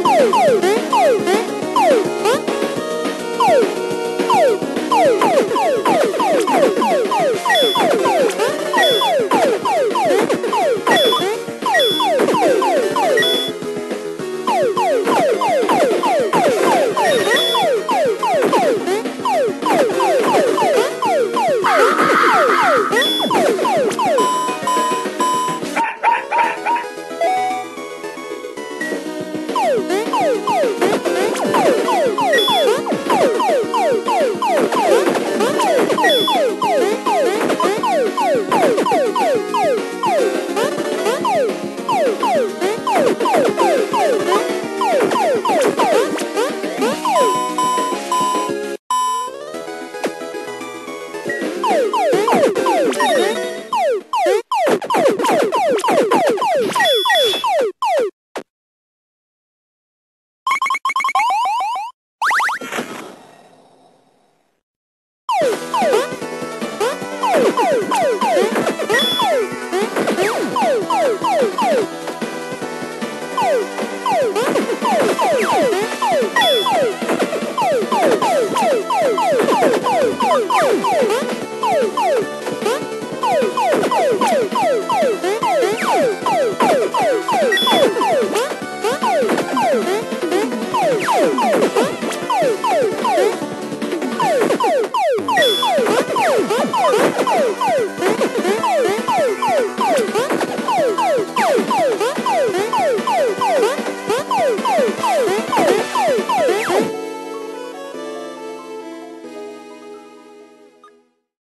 Música